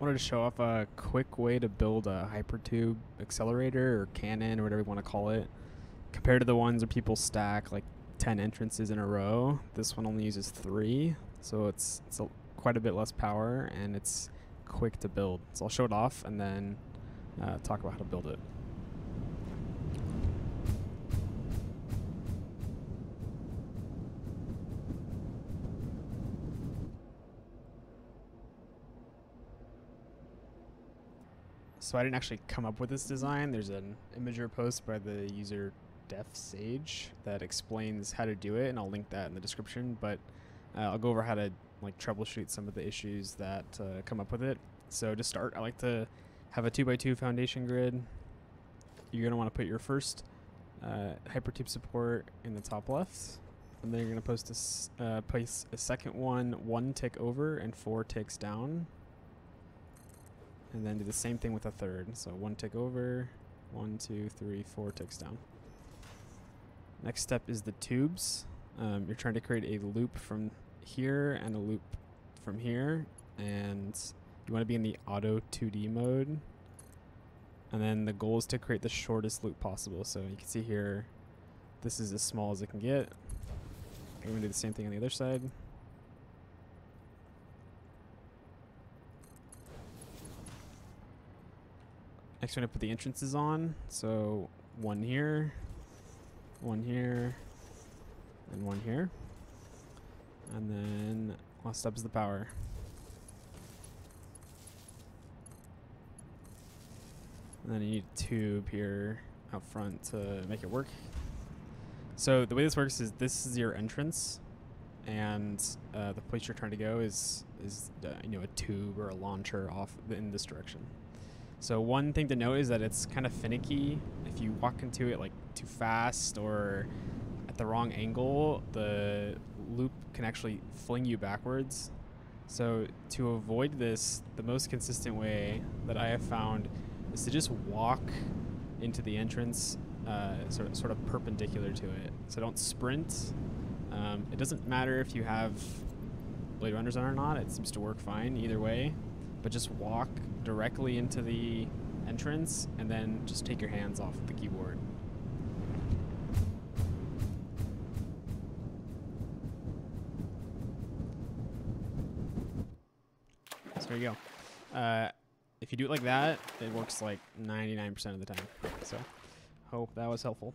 wanted to show off a quick way to build a hypertube accelerator or cannon or whatever you want to call it. Compared to the ones where people stack like 10 entrances in a row, this one only uses three, so it's it's a, quite a bit less power and it's quick to build. So I'll show it off and then uh, talk about how to build it. So I didn't actually come up with this design. There's an Imgur post by the user DeafSage that explains how to do it, and I'll link that in the description. But uh, I'll go over how to like troubleshoot some of the issues that uh, come up with it. So to start, I like to have a two by two foundation grid. You're gonna want to put your first uh, hypertube support in the top left, and then you're gonna post a uh, place a second one one tick over and four ticks down and then do the same thing with a third. So one tick over, one, two, three, four ticks down. Next step is the tubes. Um, you're trying to create a loop from here and a loop from here, and you want to be in the auto 2D mode. And then the goal is to create the shortest loop possible. So you can see here, this is as small as it can get. I'm going to do the same thing on the other side. Next, we're gonna put the entrances on. So one here, one here, and one here. And then last step is the power. And then you need a tube here out front to make it work. So the way this works is this is your entrance, and uh, the place you're trying to go is is uh, you know a tube or a launcher off in this direction. So one thing to note is that it's kind of finicky. If you walk into it like too fast or at the wrong angle, the loop can actually fling you backwards. So to avoid this, the most consistent way that I have found is to just walk into the entrance uh, sort of, sort of perpendicular to it. So don't sprint. Um, it doesn't matter if you have blade runners on or not. It seems to work fine either way. But just walk directly into the entrance and then just take your hands off the keyboard. So there you go. Uh, if you do it like that, it works like 99% of the time. So, hope that was helpful.